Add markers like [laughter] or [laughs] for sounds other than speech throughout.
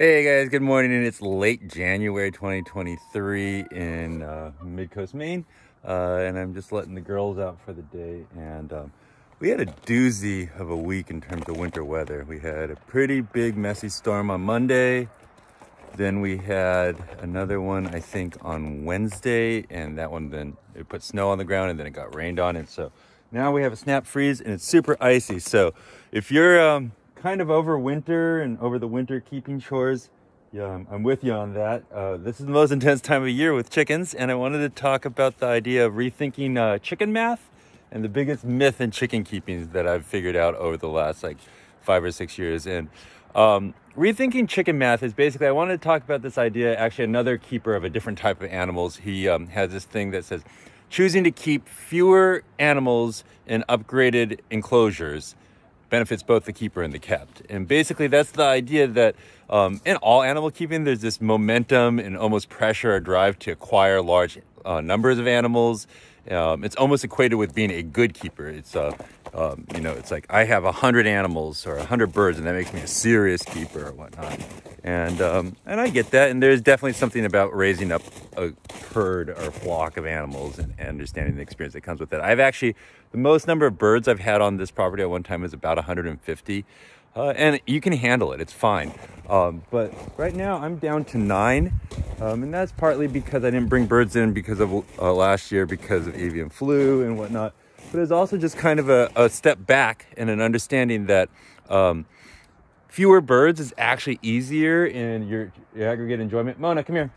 Hey guys, good morning. And it's late January 2023 in uh, Midcoast, Maine. Uh, and I'm just letting the girls out for the day. And um, we had a doozy of a week in terms of winter weather. We had a pretty big, messy storm on Monday. Then we had another one, I think, on Wednesday. And that one then it put snow on the ground and then it got rained on. And so now we have a snap freeze and it's super icy. So if you're um, kind of over winter and over the winter keeping chores. Yeah, I'm, with you on that. Uh, this is the most [laughs] intense time of year with chickens, and I wanted to talk about the idea of rethinking uh, chicken math and the biggest myth in chicken keeping that I've figured out over the last like five or six years. And um, rethinking chicken math is basically I wanted to talk about this idea. Actually, another keeper of a different type of animals, he um, has this thing that says choosing to keep fewer animals in upgraded enclosures benefits both the keeper and the kept. And basically, that's the idea that um, in all animal keeping, there's this momentum and almost pressure or drive to acquire large uh, numbers of animals. Um, it's almost equated with being a good keeper. It's uh, um, you know, it's like I have a hundred animals or a hundred birds, and that makes me a serious keeper or whatnot. And um, and I get that. And there's definitely something about raising up a herd or flock of animals and, and understanding the experience that comes with that. I've actually the most number of birds I've had on this property at one time is about 150. Uh, and you can handle it. It's fine. Um, but right now I'm down to nine, um, and that's partly because I didn't bring birds in because of uh, last year because of avian flu and whatnot but it's also just kind of a, a step back and an understanding that um, fewer birds is actually easier in your, your, aggregate enjoyment. Mona, come here.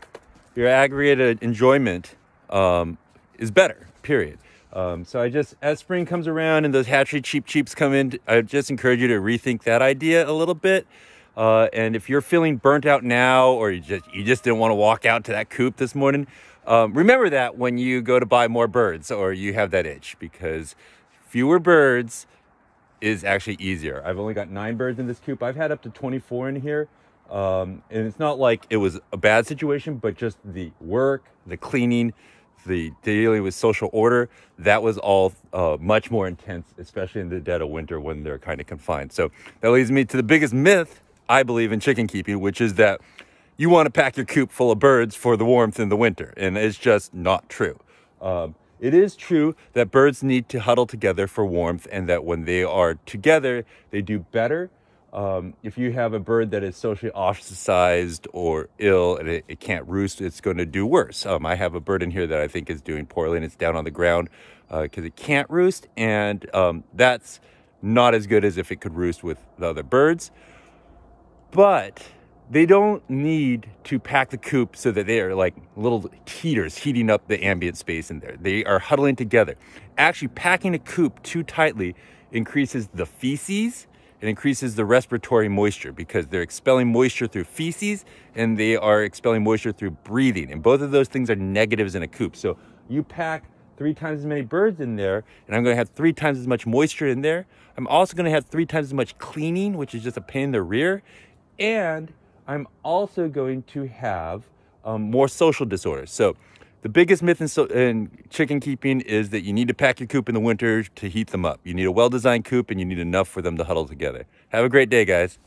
Your aggregate enjoyment um, is better, period. Um, so I just, as spring comes around and those hatchery cheap cheeps come in, I just encourage you to rethink that idea a little bit. Uh, and if you're feeling burnt out now, or you just you just didn't want to walk out to that coop this morning, um, remember that when you go to buy more birds or you have that itch because fewer birds is actually easier. I've only got nine birds in this coop. I've had up to 24 in here. Um, and it's not like it was a bad situation, but just the work, the cleaning, the dealing with social order, that was all uh, much more intense, especially in the dead of winter when they're kind of confined. So that leads me to the biggest myth I believe in chicken keeping, which is that you want to pack your coop full of birds for the warmth in the winter. And it's just not true. Um, it is true that birds need to huddle together for warmth and that when they are together, they do better. Um, if you have a bird that is socially ostracized or ill and it, it can't roost, it's going to do worse. Um, I have a bird in here that I think is doing poorly and it's down on the ground because uh, it can't roost. And um, that's not as good as if it could roost with the other birds. But they don't need to pack the coop so that they are like little heaters heating up the ambient space in there. They are huddling together. Actually, packing a coop too tightly increases the feces it increases the respiratory moisture because they're expelling moisture through feces and they are expelling moisture through breathing. And both of those things are negatives in a coop. So you pack three times as many birds in there, and I'm going to have three times as much moisture in there. I'm also going to have three times as much cleaning, which is just a pain in the rear. And I'm also going to have um, more social disorders. So, the biggest myth in, so, in, chicken keeping is that you need to pack your coop in the winter to heat them up. You need a well designed coop and you need enough for them to huddle together. Have a great day, guys.